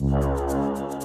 No.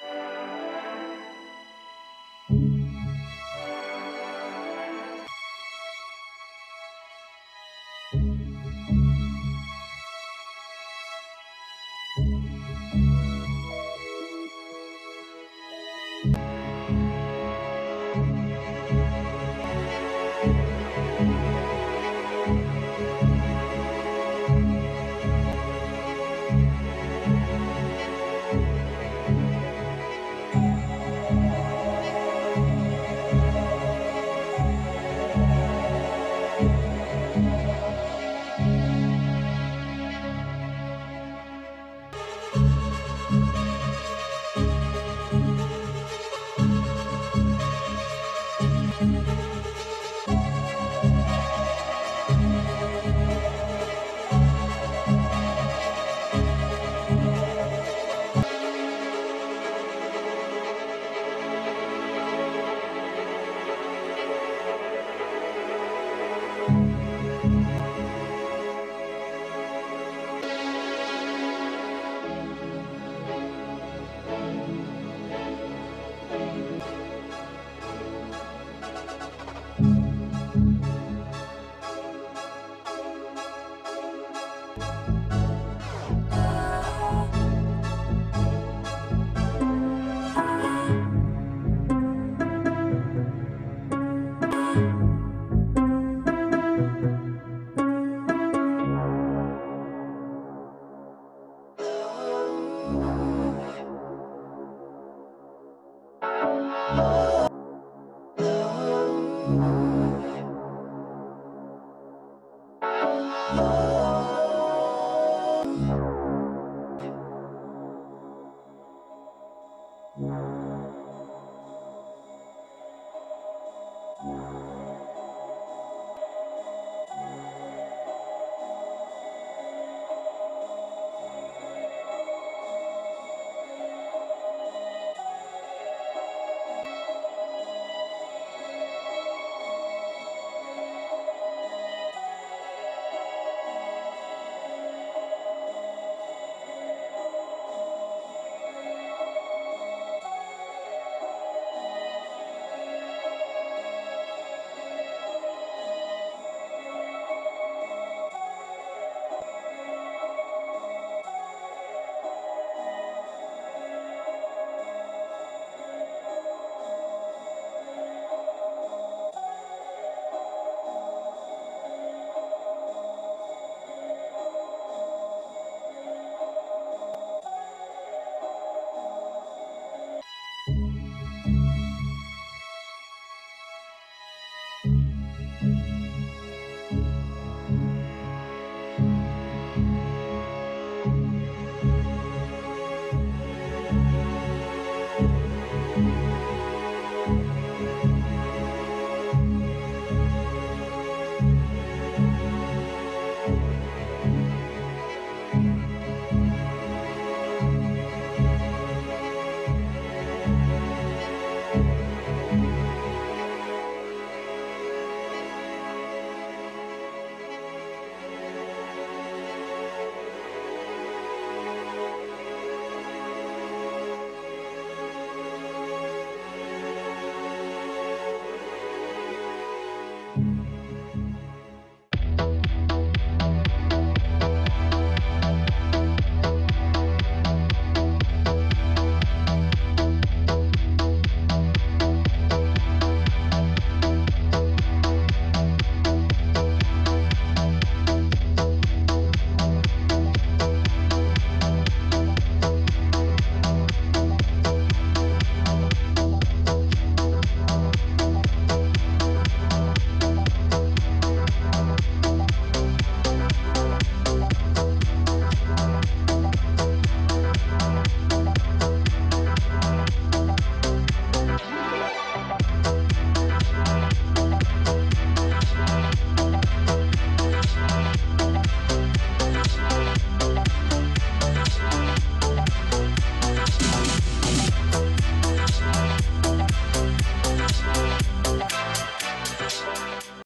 Bye.